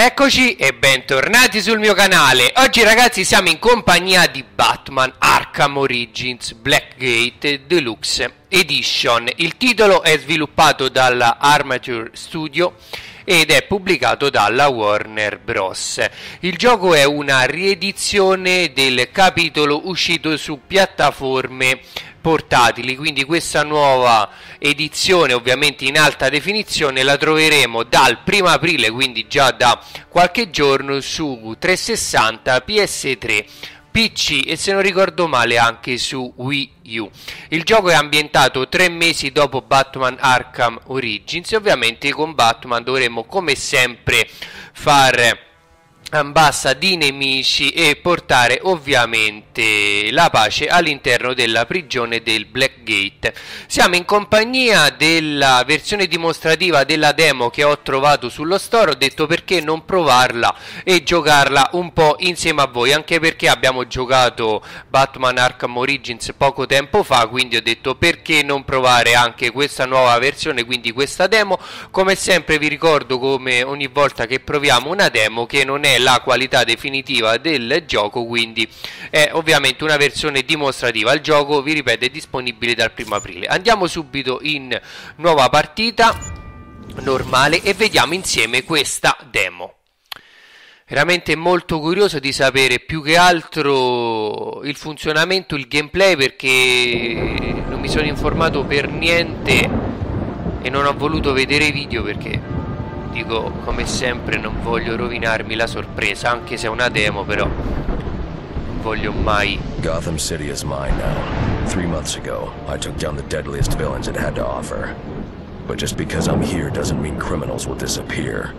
Eccoci e bentornati sul mio canale. Oggi ragazzi siamo in compagnia di Batman Arkham Origins Blackgate Deluxe Edition. Il titolo è sviluppato dalla Armature Studio ed è pubblicato dalla Warner Bros. Il gioco è una riedizione del capitolo uscito su piattaforme portatili, quindi questa nuova edizione ovviamente in alta definizione la troveremo dal 1 aprile, quindi già da qualche giorno su 360, PS3, PC e se non ricordo male anche su Wii U. Il gioco è ambientato tre mesi dopo Batman Arkham Origins e ovviamente con Batman dovremo come sempre fare ambassa di nemici e portare ovviamente la pace all'interno della prigione del Blackgate. Siamo in compagnia della versione dimostrativa della demo che ho trovato sullo store, ho detto perché non provarla e giocarla un po' insieme a voi, anche perché abbiamo giocato Batman Arkham Origins poco tempo fa, quindi ho detto perché non provare anche questa nuova versione, quindi questa demo. Come sempre vi ricordo come ogni volta che proviamo una demo che non è la qualità definitiva del gioco quindi è ovviamente una versione dimostrativa il gioco vi ripeto è disponibile dal 1 aprile. Andiamo subito in nuova partita normale e vediamo insieme questa demo. Veramente molto curioso di sapere più che altro il funzionamento, il gameplay perché non mi sono informato per niente e non ho voluto vedere i video perché dico come sempre non voglio rovinarmi la sorpresa anche se è una demo però non voglio mai Gotham City is mine now Three months ago I took down the deadliest villains it had to offer. But just because I'm here doesn't mean criminals will disappear.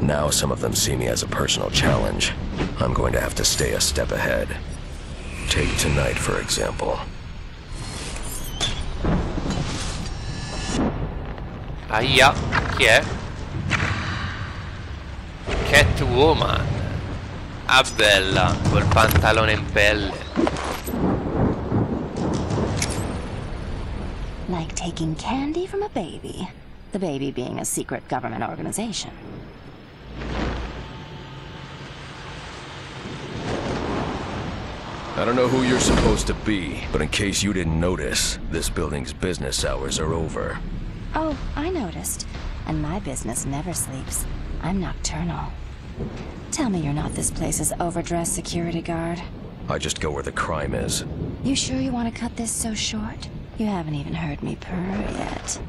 Now some of them see me as a personal challenge. I'm going to have to stay a step ahead. Take tonight for example. Aia, chi è? Catwoman Ah bella, col pantalone in pelle Like taking candy from a baby. The baby being a secret government organization. I don't know who you're supposed to be, but in case you didn't notice, this building's business hours are over. Oh, I noticed. And my business never sleeps. I'm nocturnal. Tell me you're not this place's overdressed security guard. I just go where the crime is. You sure you want to cut this so short? You haven't even heard me purr yet.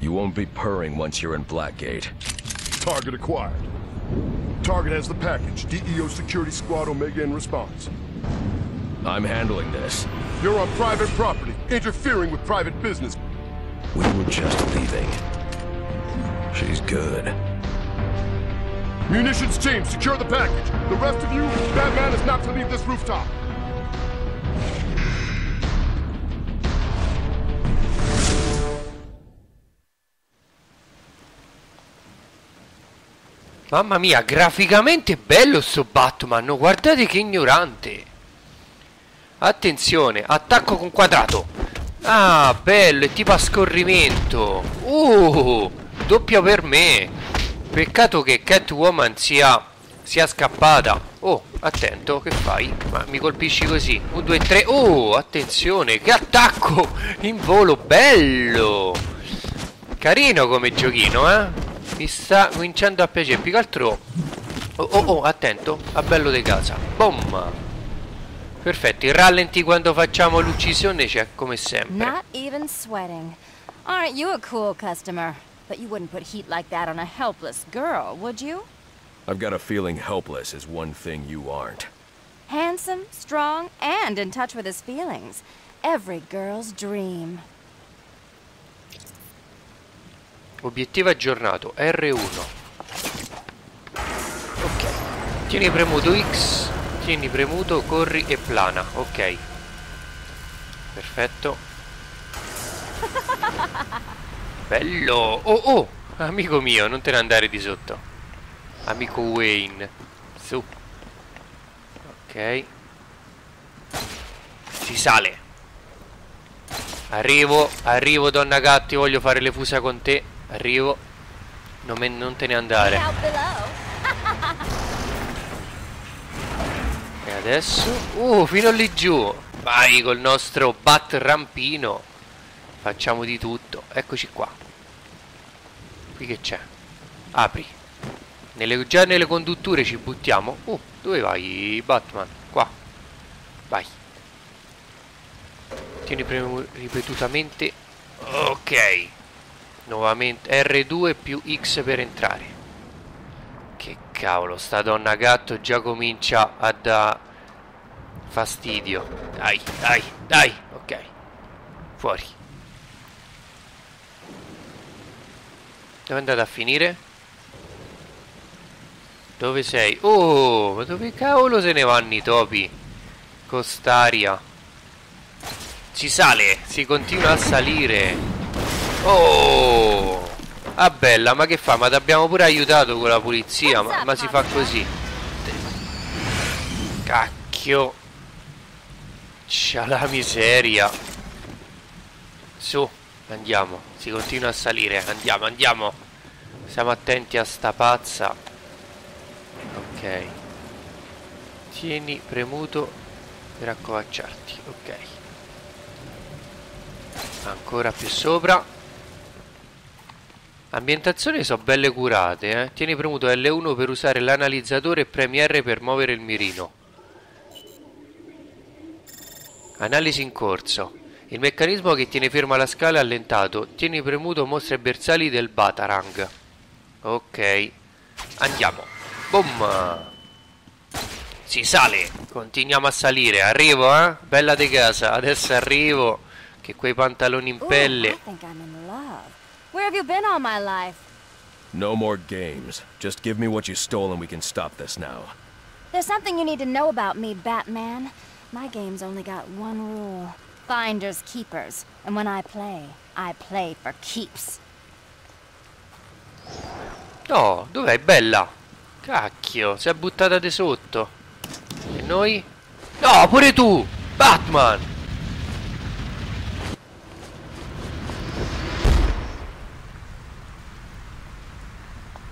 You won't be purring once you're in Blackgate. Target acquired. Target has the package. DEO Security Squad Omega in response. I'm handling this. You're on private property, interfering with private business. We were just leaving. She's good. Munitions team, secure the package. The rest of you, Batman is not to leave this rooftop. Mamma mia, graficamente bello sto Batman, guardate che ignorante. Attenzione, attacco con quadrato. Ah, bello, è tipo a scorrimento. Uh, doppia per me. Peccato che Catwoman sia, sia scappata. Oh, attento, che fai? Ma mi colpisci così. 1, 2, 3. Oh, attenzione, che attacco in volo, bello. Carino come giochino, eh? Mi sta cominciando a piacere. Più che altro... Oh, oh, oh, attento. A bello di casa. Boom. Perfetto, il rallenti quando facciamo l'uccisione c'è come sempre. Not even sweating. Aren't you a cool customer? But you wouldn't put heat like that on a helpless girl, would you? I've got a feeling helpless is one thing you aren't. Handsome, strong, and in touch with his feelings. Every girl's dream. Obiettivo aggiornato R1 Ok. Tieni premuto X Tieni premuto, corri e plana. Ok. Perfetto. Bello. Oh oh Amico mio non te ne andare di sotto. Amico Wayne. Su. Ok. Si sale. Arrivo, arrivo donna Gatti, voglio fare le fusa con te Arrivo. Non, me, non te ne andare. E adesso... Uh, fino lì giù. Vai col nostro bat rampino. Facciamo di tutto. Eccoci qua. Qui che c'è? Apri. Nelle, già nelle condutture ci buttiamo. Uh, dove vai Batman? Qua. Vai. Tieni ripetutamente. Ok. Nuovamente R2 più X per entrare. Che cavolo, sta donna gatto già comincia a da fastidio. Dai, dai, dai. Ok. Fuori. Dove è andata a finire? Dove sei? Oh, ma dove cavolo se ne vanno i topi? Costaria. Si sale, si continua a salire. Oh! Ah bella, ma che fa? Ma ti abbiamo pure aiutato con la pulizia, ma, ma si fa così. Cacchio. C'ha la miseria. Su, andiamo. Si continua a salire. Andiamo, andiamo. Stiamo attenti a sta pazza. Ok. Tieni premuto per accovacciarti. Ok. Ancora più sopra. Ambientazioni sono belle curate, eh. Tieni premuto L1 per usare l'analizzatore e premi R per muovere il mirino. Analisi in corso. Il meccanismo che tiene ferma la scala è allentato. Tieni premuto mostra i bersagli del Batarang. Ok. Andiamo. Boom. Si sale. Continuiamo a salire. Arrivo, eh? Bella di casa. Adesso arrivo. Che quei pantaloni in Ooh, pelle. Where have you been all my life? No more games. Just give me what you stole and we can stop this now. There's something you need to know about me, Batman. My game's only got one rule. Finders keepers. And when I play, I play for keeps. No, dov'è? Bella. Cacchio, si è buttata di sotto. E noi? No, pure tu! Batman!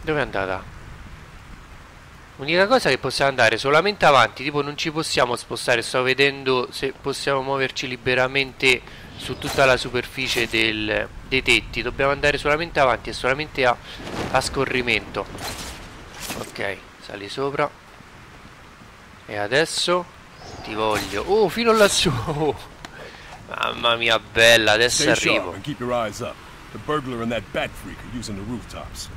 Dove è andata? L'unica cosa è che possiamo andare solamente avanti, tipo non ci possiamo spostare, sto vedendo se possiamo muoverci liberamente su tutta la superficie del- dei tetti, dobbiamo andare solamente avanti e solamente a, a scorrimento. Ok, sali sopra. E adesso ti voglio. Oh, fino lassù! Mamma mia bella, adesso sharp arrivo. and keep your eyes up. The burglar and that bat freak are using the rooftops.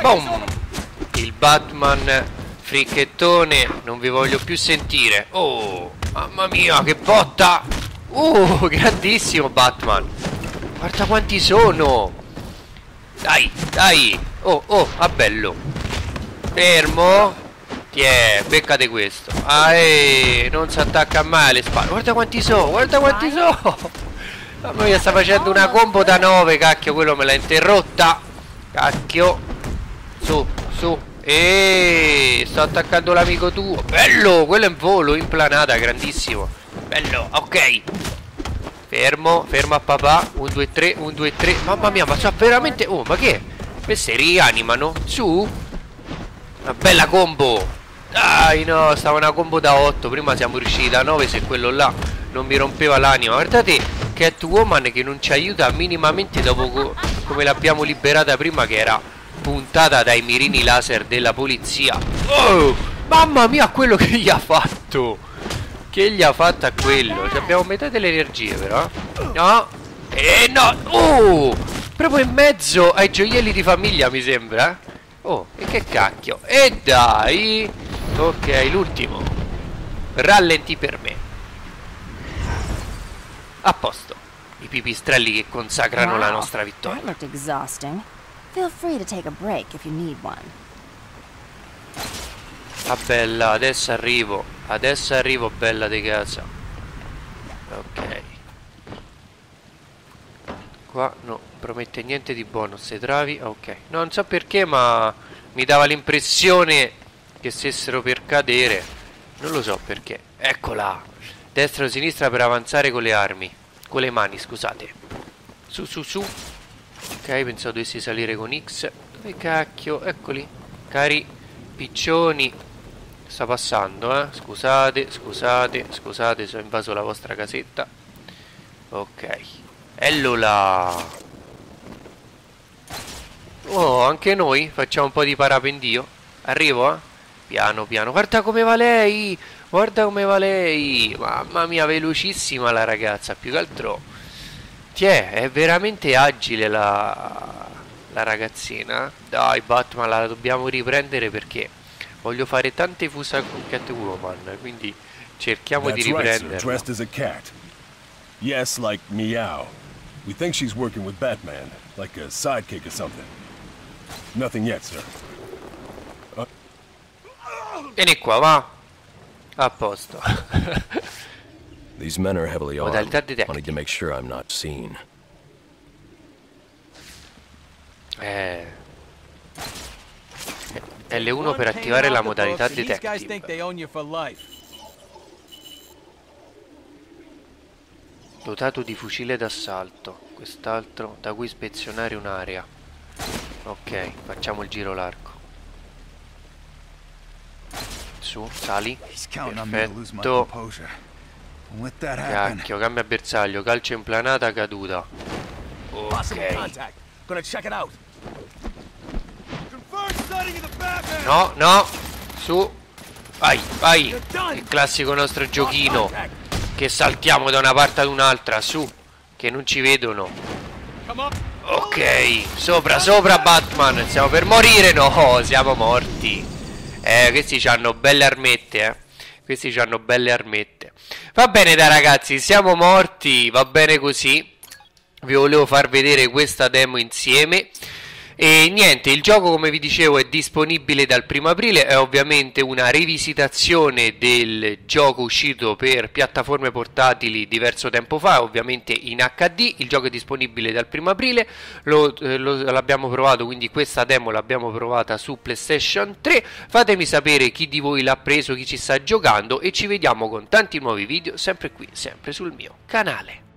Boom! Il Batman fricchettone, non vi voglio più sentire. Oh, mamma mia, che botta! Uh, grandissimo Batman! Guarda quanti sono! Dai, dai! Oh, oh, ah bello! Fermo! Tiè, beccate questo. Ah, eh, non si attacca mai alle spalle. Guarda quanti sono, guarda quanti sono! Mamma mia, sta facendo una combo da 9, cacchio, quello me l'ha interrotta. Cacchio. Su, su. E sto attaccando l'amico tuo. Bello, quello è in volo, in planata, grandissimo. Bello, ok. Fermo, fermo a papà. 1, 2, 3, 1, 2, 3. Mamma mia, ma so veramente... Oh, ma che? Queste rianimano. Su. Una bella combo. Dai, no, stava una combo da 8. Prima siamo riusciti da 9 se quello là non mi rompeva l'anima. Guardate Catwoman che non ci aiuta minimamente dopo co- come l'abbiamo liberata prima che era puntata dai mirini laser della polizia. Oh, mamma mia, quello che gli ha fatto. Che gli ha fatto a quello? Ci abbiamo metà delle energie però. No. Eh no. Oh, proprio in mezzo ai gioielli di famiglia mi sembra. Oh, e che cacchio. E dai. Ok, l'ultimo. Rallenti per me. A posto. I pipistrelli che consacrano la Wow, nostra vittoria. That looked exhausting. Feel free to take a break if you need one. Ah bella, adesso arrivo. Adesso arrivo bella di casa. Ok. Qua no, promette niente di buono. Se travi, ok. No, non so perché, ma mi dava l'impressione che stessero per cadere. Non lo so perché. Eccola. Destra o sinistra per avanzare con le armi. Con le mani, scusate. Su, su, su. Ok, pensavo dovessi salire con X. Dove cacchio? Eccoli. Cari piccioni. Sta passando, eh. Scusate, scusate, scusate se ho invaso la vostra casetta. Ok. Ellola. Oh, anche noi facciamo un po' di parapendio. Arrivo, eh. Piano, piano. Guarda come va lei. Guarda come va lei. Mamma mia, velocissima la ragazza. Più che altro... Tiè, è veramente agile la, la ragazzina. Dai, Batman, la dobbiamo riprendere perché voglio fare tante fusa con Catwoman. Quindi cerchiamo That's di right, sir. riprenderla. Dressed as a cat. Yes, like meow. We think she's working with Batman, like a sidekick or something. Nothing yet, sir. Vieni qua, va. A posto. These men are heavily armed. Modalità detective. Wanting to make sure I'm not seen. eh. L1 per attivare la modalità These guys think detective. they own you for life. Dotato di fucile d'assalto. Quest'altro da cui ispezionare un'area. Ok, facciamo il giro largo. Su, sali. Perfetto. That. Cacchio, cambia bersaglio, calcio in planata, caduta. Ok. No, no. Su. Vai, vai. Il classico nostro giochino. Che saltiamo da una parte ad un'altra. Su. Che non ci vedono. Ok. Sopra, sopra Batman. Siamo per morire. No, siamo morti. Eh, questi hanno belle armette, eh. Questi hanno belle armette. Va bene, dai ragazzi. Siamo morti. Va bene così. Vi volevo far vedere questa demo insieme. E niente, il gioco come vi dicevo è disponibile dal primo aprile, è ovviamente una rivisitazione del gioco uscito per piattaforme portatili diverso tempo fa, ovviamente in HD, il gioco è disponibile dal primo aprile, eh, l'abbiamo provato, quindi questa demo l'abbiamo provata su PlayStation 3, fatemi sapere chi di voi l'ha preso, chi ci sta giocando e ci vediamo con tanti nuovi video sempre qui, sempre sul mio canale.